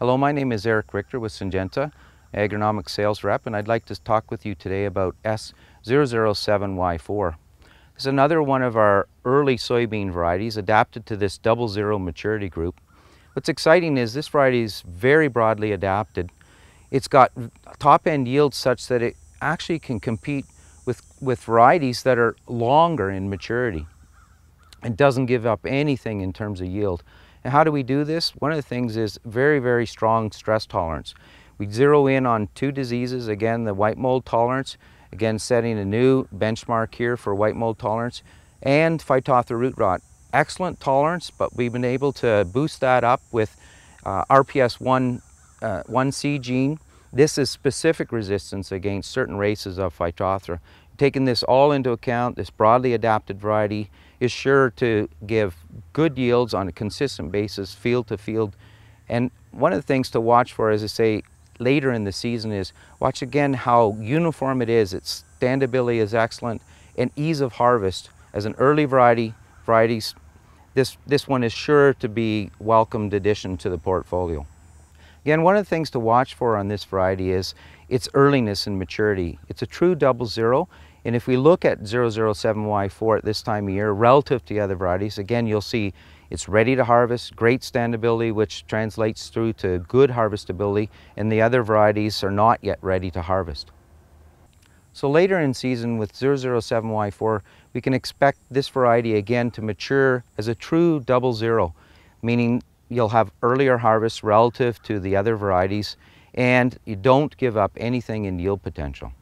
Hello, my name is Eric Richter with Syngenta, agronomic sales rep, and I'd like to talk with you today about S007Y4. This is another one of our early soybean varieties adapted to this double zero maturity group. What's exciting is this variety is very broadly adapted. It's got top end yields such that it actually can compete with, with varieties that are longer in maturity. It doesn't give up anything in terms of yield. And how do we do this? One of the things is very, very strong stress tolerance. We zero in on two diseases, again, the white mold tolerance, again, setting a new benchmark here for white mold tolerance, and Phytophthora root rot. Excellent tolerance, but we've been able to boost that up with uh, RPS1, uh, 1C gene. This is specific resistance against certain races of Phytophthora. Taking this all into account, this broadly adapted variety is sure to give good yields on a consistent basis, field to field. And one of the things to watch for, as I say, later in the season is watch again how uniform it is. Its standability is excellent and ease of harvest. As an early variety, varieties, this, this one is sure to be welcomed addition to the portfolio. Again, one of the things to watch for on this variety is its earliness and maturity. It's a true double zero and if we look at 007Y4 at this time of year relative to the other varieties, again, you'll see it's ready to harvest, great standability, which translates through to good harvestability, and the other varieties are not yet ready to harvest. So later in season with 007Y4, we can expect this variety again to mature as a true double zero, meaning you'll have earlier harvest relative to the other varieties, and you don't give up anything in yield potential.